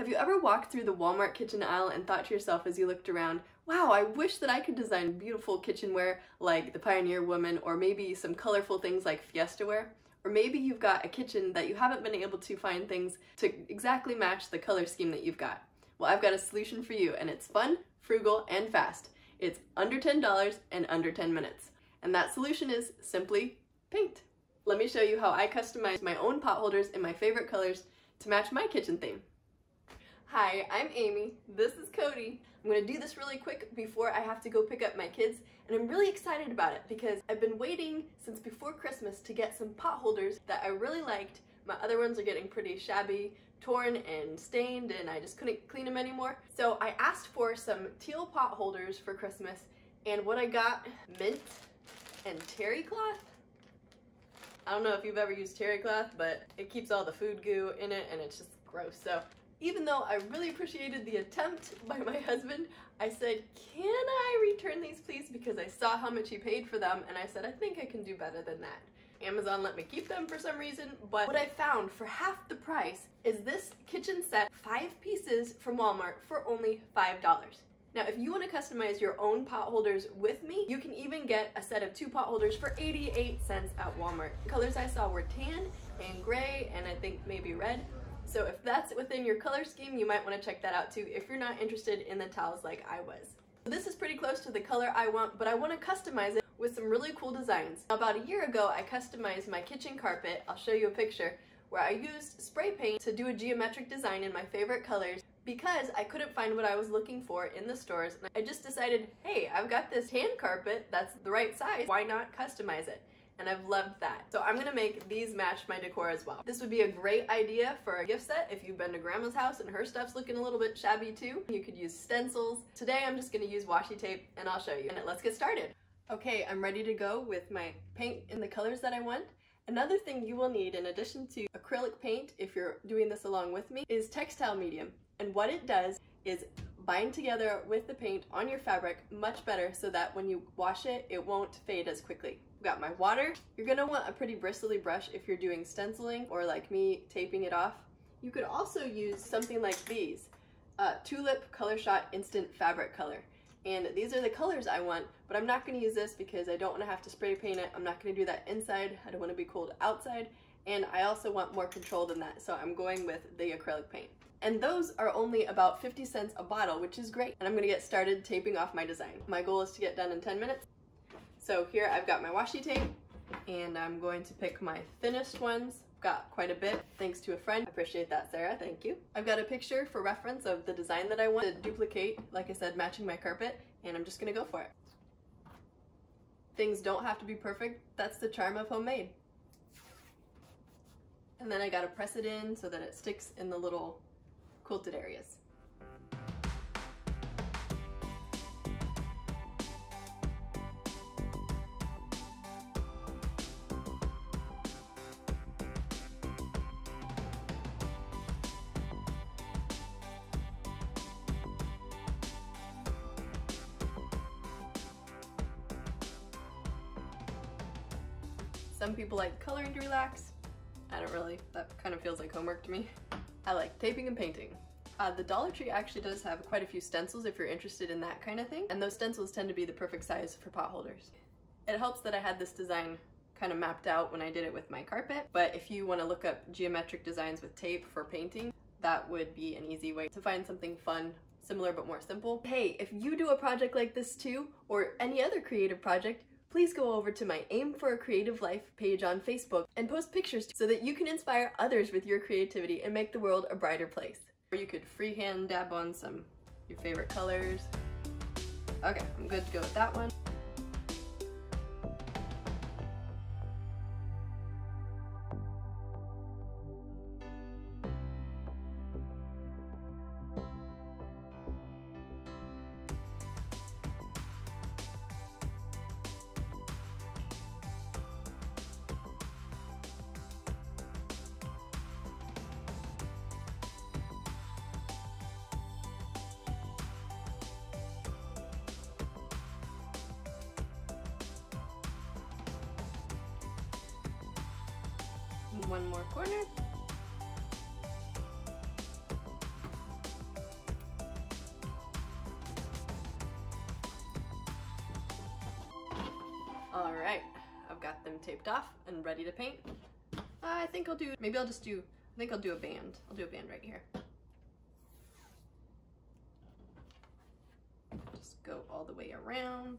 Have you ever walked through the Walmart kitchen aisle and thought to yourself as you looked around, wow, I wish that I could design beautiful kitchenware like the Pioneer Woman or maybe some colorful things like Fiesta ware? Or maybe you've got a kitchen that you haven't been able to find things to exactly match the color scheme that you've got. Well, I've got a solution for you and it's fun, frugal, and fast. It's under $10 and under 10 minutes. And that solution is simply paint. Let me show you how I customize my own pot holders in my favorite colors to match my kitchen theme. Hi, I'm Amy. This is Cody. I'm gonna do this really quick before I have to go pick up my kids, and I'm really excited about it because I've been waiting since before Christmas to get some pot holders that I really liked. My other ones are getting pretty shabby, torn and stained, and I just couldn't clean them anymore. So I asked for some teal pot holders for Christmas, and what I got, mint and terry cloth. I don't know if you've ever used terry cloth, but it keeps all the food goo in it and it's just gross. So even though I really appreciated the attempt by my husband, I said, can I return these please? Because I saw how much he paid for them and I said, I think I can do better than that. Amazon let me keep them for some reason, but what I found for half the price is this kitchen set, five pieces from Walmart for only $5. Now, if you want to customize your own pot holders with me, you can even get a set of two pot holders for 88 cents at Walmart. The colors I saw were tan and gray and I think maybe red. So if that's within your color scheme, you might want to check that out too if you're not interested in the towels like I was. This is pretty close to the color I want, but I want to customize it with some really cool designs. About a year ago, I customized my kitchen carpet. I'll show you a picture where I used spray paint to do a geometric design in my favorite colors because I couldn't find what I was looking for in the stores. And I just decided, hey, I've got this hand carpet that's the right size. Why not customize it? And I've loved that. So I'm gonna make these match my decor as well. This would be a great idea for a gift set if you've been to grandma's house and her stuff's looking a little bit shabby too. You could use stencils. Today I'm just gonna use washi tape and I'll show you. And let's get started. Okay, I'm ready to go with my paint in the colors that I want. Another thing you will need in addition to acrylic paint, if you're doing this along with me, is textile medium. And what it does is bind together with the paint on your fabric much better so that when you wash it, it won't fade as quickly. I've got my water. You're gonna want a pretty bristly brush if you're doing stenciling or like me, taping it off. You could also use something like these, uh, Tulip Color Shot Instant Fabric Color. And these are the colors I want, but I'm not gonna use this because I don't wanna have to spray paint it. I'm not gonna do that inside. I don't wanna be cold outside. And I also want more control than that, so I'm going with the acrylic paint. And those are only about 50 cents a bottle, which is great. And I'm gonna get started taping off my design. My goal is to get done in 10 minutes. So here I've got my washi tape and I'm going to pick my thinnest ones. Got quite a bit thanks to a friend. Appreciate that, Sarah. Thank you. I've got a picture for reference of the design that I want to duplicate, like I said, matching my carpet, and I'm just gonna go for it. Things don't have to be perfect. That's the charm of homemade. And then I gotta press it in so that it sticks in the little quilted areas. Some people like coloring to relax. I don't really, that kind of feels like homework to me. I like taping and painting. Uh, the Dollar Tree actually does have quite a few stencils if you're interested in that kind of thing, and those stencils tend to be the perfect size for pot holders. It helps that I had this design kind of mapped out when I did it with my carpet, but if you want to look up geometric designs with tape for painting, that would be an easy way to find something fun similar but more simple. Hey, if you do a project like this too, or any other creative project, please go over to my Aim for a Creative Life page on Facebook and post pictures so that you can inspire others with your creativity and make the world a brighter place. Or you could freehand dab on some your favorite colors. Okay, I'm good to go with that one. one more corner. All right, I've got them taped off and ready to paint. Uh, I think I'll do, maybe I'll just do, I think I'll do a band. I'll do a band right here. Just go all the way around.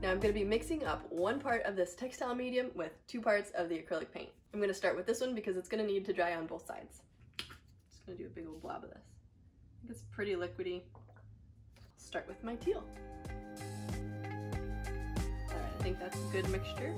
Now I'm going to be mixing up one part of this textile medium with two parts of the acrylic paint. I'm going to start with this one because it's going to need to dry on both sides. Just going to do a big old blob of this. I think it's pretty liquidy. Start with my teal. Alright, I think that's a good mixture.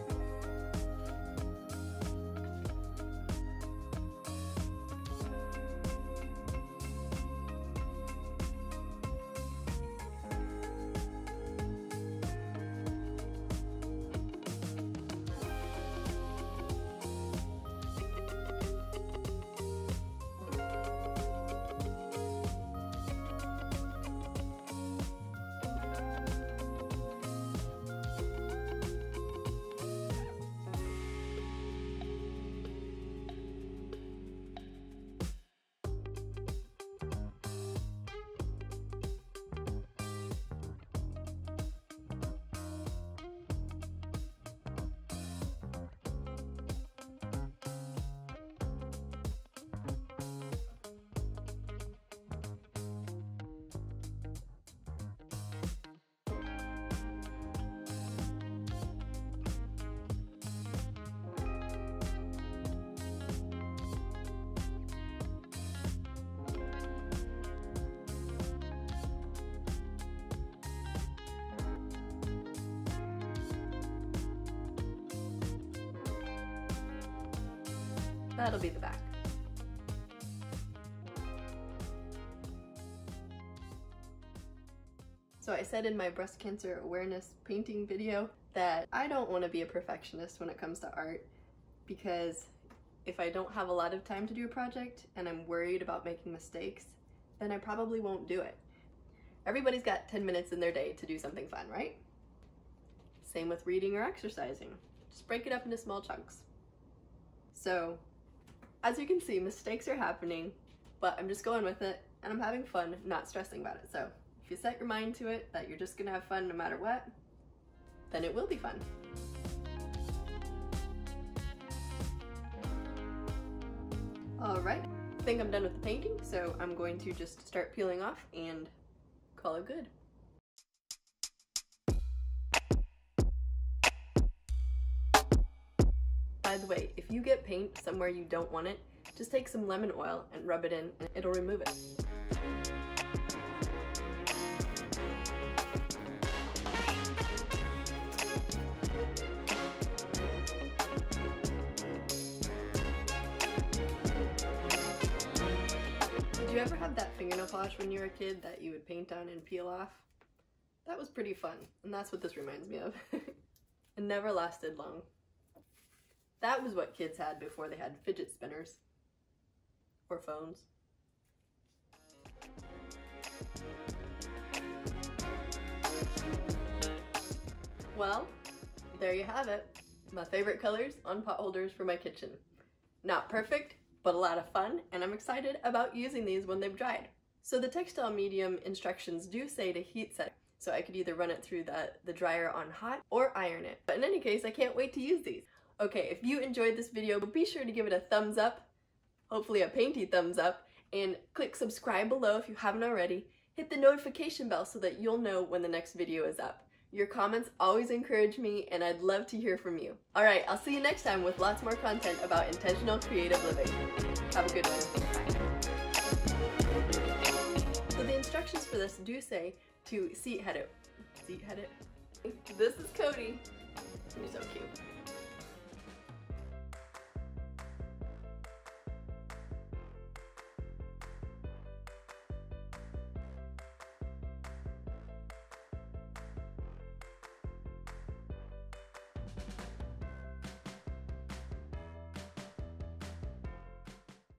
That'll be the back. So I said in my breast cancer awareness painting video that I don't want to be a perfectionist when it comes to art because if I don't have a lot of time to do a project and I'm worried about making mistakes, then I probably won't do it. Everybody's got 10 minutes in their day to do something fun, right? Same with reading or exercising. Just break it up into small chunks. So, as you can see, mistakes are happening, but I'm just going with it and I'm having fun, not stressing about it. So, if you set your mind to it that you're just gonna have fun no matter what, then it will be fun. All right, I think I'm done with the painting, so I'm going to just start peeling off and call it good. By the way, if you get paint somewhere you don't want it, just take some lemon oil and rub it in and it'll remove it. Did you ever have that fingernail polish when you were a kid that you would paint on and peel off? That was pretty fun, and that's what this reminds me of. it never lasted long. That was what kids had before they had fidget spinners or phones. Well, there you have it. My favorite colors on pot holders for my kitchen. Not perfect, but a lot of fun, and I'm excited about using these when they've dried. So the textile medium instructions do say to heat set, so I could either run it through the, the dryer on hot or iron it. But in any case, I can't wait to use these. Okay, if you enjoyed this video, be sure to give it a thumbs up, hopefully a painty thumbs up, and click subscribe below if you haven't already. Hit the notification bell so that you'll know when the next video is up. Your comments always encourage me and I'd love to hear from you. Alright, I'll see you next time with lots more content about intentional creative living. Have a good one. So the instructions for this do say to seat head it. Seat head it. This is Cody.